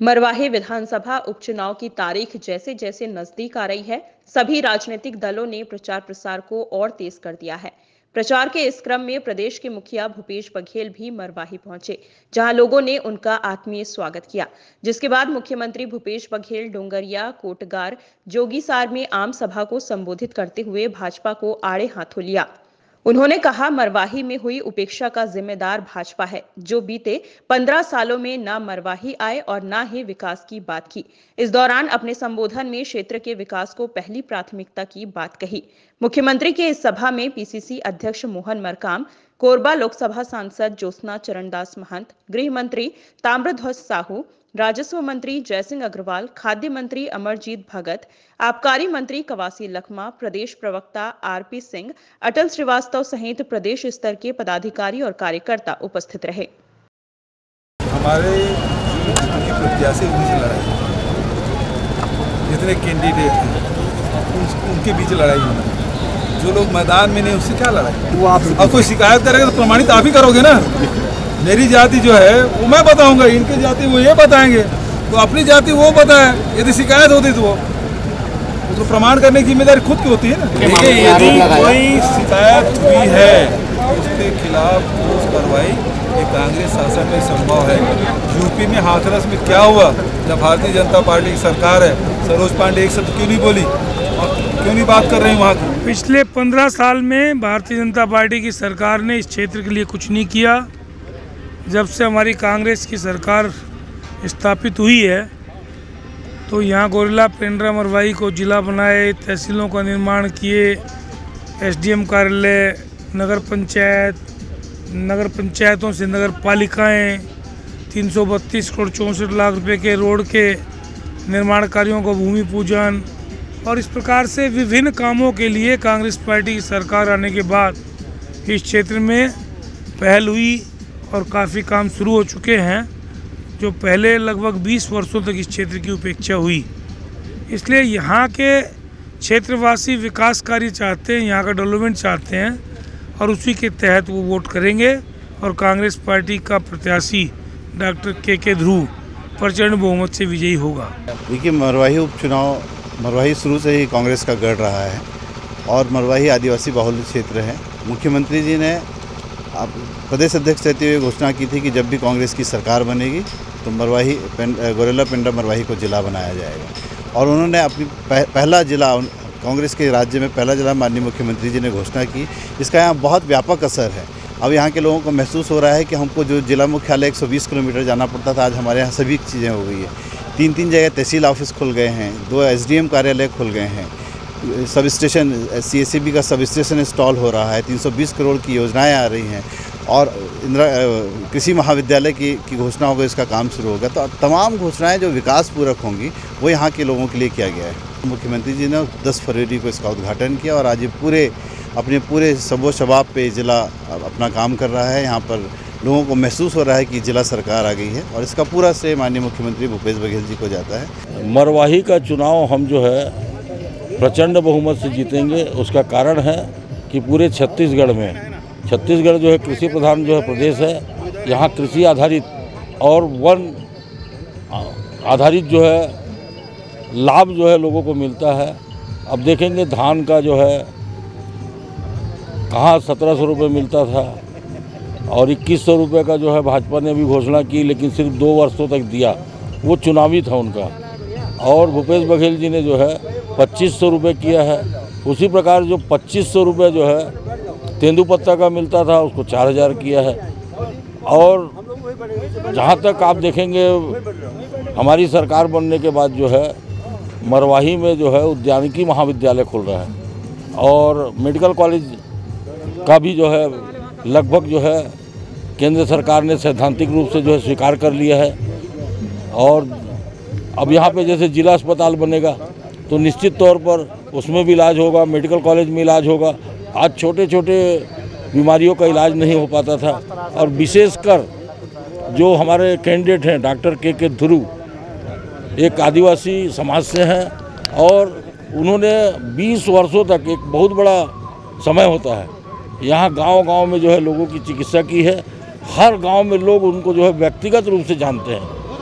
मरवाही विधानसभा उपचुनाव की तारीख जैसे जैसे नज़दीक आ रही है, सभी राजनीतिक दलों ने प्रचार प्रसार को और तेज कर दिया है। प्रचार के इस क्रम में प्रदेश के मुखिया भूपेश बघेल भी मरवाही पहुँचे, जहाँ लोगों ने उनका आत्मीय स्वागत किया। जिसके बाद मुख्यमंत्री भूपेश बघेल, डोंगरिया, कोटगार, जोगीसार में आम सभा को संबोधित करते हुए भाजपा को आड़े हाथों लिया। उन्होंने कहा, मरवाही में हुई उपेक्षा का जिम्मेदार भाजपा है। जो बीते पंद्रह सालों में न मरवाही आए और न ही विकास की बात की। इस दौरान अपने संबोधन में क्षेत्र के विकास को पहली प्राथमिकता की बात कही। मुख्यमंत्री के इस सभा में पीसीसी अध्यक्ष मोहन मरकाम, कोरबा लोकसभा सांसद ज्योत्सना चरणदास महंत गृह मंत्री ताम्रध्वज साहू राजस्व मंत्री जयसिंह अग्रवाल खाद्य मंत्री अमरजीत भगत आबकारी मंत्री कवासी लखमा प्रदेश प्रवक्ता आरपी सिंह अटल श्रीवास्तव सहित प्रदेश स्तर के पदाधिकारी और कार्यकर्ता उपस्थित रहे। हमारे जितने प्रत्याशी जितने कैंडिडेट हैं उनके बीच लड़ाई होना जो लोग मैदान में नहीं उससे क्या लड़ाई? वो आप अब कोई शिकायत करेगा तो प्रमाणित आप ही करोगे ना। मेरी जाति जो है वो मैं बताऊँगा इनकी जाति वो ये बताएँगे। तो अपनी जाति वो बताए यदि शिकायत होती तो वो। तो प्रमाण करने की ज़िम्मेदारी खुद की होती है ना। देखिए यदि कोई शिकायत हुई है उसके खिलाफ ठोस कार्रवाई ये कांग्रेस शासन में संभव है। यूपी में हाथरस में क्या हुआ? जब भारतीय जनता पार्टी की सरकार है सरोज पांडे एक शब्द क्यों नहीं बोली? और क्यों नहीं बात कर रही वहाँ की? पिछले पंद्रह साल में भारतीय जनता पार्टी की सरकार ने इस क्षेत्र के लिए कुछ नहीं किया। जब से हमारी कांग्रेस की सरकार स्थापित हुई है तो यहाँ गोरिल्ला पेंड्रा मरवाई को जिला बनाए, तहसीलों का निर्माण किए, एसडीएम कार्यालय, नगर पंचायत, नगर पंचायतों से नगर पालिकाएँ, तीन सौ बत्तीस करोड़ चौंसठ लाख रुपए के रोड के निर्माण कार्यों का भूमि पूजन और इस प्रकार से विभिन्न कामों के लिए कांग्रेस पार्टी की सरकार आने के बाद इस क्षेत्र में पहल हुई। और काफ़ी काम शुरू हो चुके हैं, जो पहले लगभग 20 वर्षों तक इस क्षेत्र की उपेक्षा हुई। इसलिए यहाँ के क्षेत्रवासी विकास कार्य चाहते हैं, यहाँ का डेवलपमेंट चाहते हैं और उसी के तहत वो वोट करेंगे और कांग्रेस पार्टी का प्रत्याशी डॉक्टर के के ध्रुव प्रचंड बहुमत से विजयी होगा। देखिए, मरवाही उपचुनाव, मरवाही शुरू से ही कांग्रेस का गढ़ रहा है और मरवाही आदिवासी बाहुल्य क्षेत्र है। मुख्यमंत्री जी ने अब प्रदेश अध्यक्ष रहते हुए घोषणा की थी कि जब भी कांग्रेस की सरकार बनेगी तो मरवाही पें, गोरेला पेंड्रा मरवाही को जिला बनाया जाएगा। और उन्होंने अपनी पह, पहला जिला कांग्रेस के राज्य में पहला जिला माननीय मुख्यमंत्री जी ने घोषणा की। इसका यहाँ बहुत व्यापक असर है। अब यहाँ के लोगों को महसूस हो रहा है कि हमको जो जिला मुख्यालय 120 किलोमीटर जाना पड़ता था आज हमारे यहाँ सभी चीज़ें हो गई है। तीन तीन जगह तहसील ऑफ़िस खुल गए हैं दो एसडीएम कार्यालय खुल गए हैं। सब स्टेशन सी का सब स्टेशन इंस्टॉल हो रहा है। 320 करोड़ की योजनाएँ आ रही हैं और इंदिरा कृषि महाविद्यालय की की घोषणा होगा इसका काम शुरू होगा। तो तमाम घोषणाएँ जो विकास पूरक होंगी, वो यहाँ के लोगों के लिए किया गया है। मुख्यमंत्री जी ने 10 फरवरी को इसका उद्घाटन किया और आज ये पूरे, अपने पूरे सबो शबाब पे ज़िला अपना काम कर रहा है। यहाँ पर लोगों को महसूस हो रहा है कि ज़िला सरकार आ गई है और इसका पूरा श्रेय माननीय मुख्यमंत्री भूपेश बघेल जी को जाता है। मरवाही का चुनाव हम जो है प्रचंड बहुमत से जीतेंगे, उसका कारण है कि पूरे छत्तीसगढ़ में, छत्तीसगढ़ जो है कृषि प्रधान जो है प्रदेश है, यहाँ कृषि आधारित और वन आधारित जो है लाभ जो है लोगों को मिलता है। अब देखेंगे धान का जो है, कहाँ सत्रह सौ रुपये मिलता था और इक्कीस सौ रुपये का जो है भाजपा ने भी घोषणा की, लेकिन सिर्फ़ दो वर्षों तक दिया, वो चुनावी था उनका। और भूपेश बघेल जी ने जो है पच्चीस सौ रुपये किया है। उसी प्रकार जो पच्चीस सौ रुपये जो है तेंदुपत्ता का मिलता था, उसको चार हज़ार किया है। और जहाँ तक आप देखेंगे, हमारी सरकार बनने के बाद जो है, मरवाही में जो है उद्यानिकी महाविद्यालय खुल रहा है। और मेडिकल कॉलेज का भी जो है, लगभग जो है, केंद्र सरकार ने सैद्धांतिक रूप से जो है स्वीकार कर लिया है। और अब यहाँ पे जैसे जिला अस्पताल बनेगा तो निश्चित तौर पर उसमें भी इलाज होगा, मेडिकल कॉलेज में इलाज होगा। आज छोटे छोटे बीमारियों का इलाज नहीं हो पाता था। और विशेषकर जो हमारे कैंडिडेट हैं, डॉक्टर के के ध्रुव, एक आदिवासी समाज से हैं और उन्होंने 20 वर्षों तक एक बहुत बड़ा समय होता है। यहाँ गांव-गांव में जो है लोगों की चिकित्सा की है। हर गाँव में लोग उनको जो है व्यक्तिगत रूप से जानते हैं।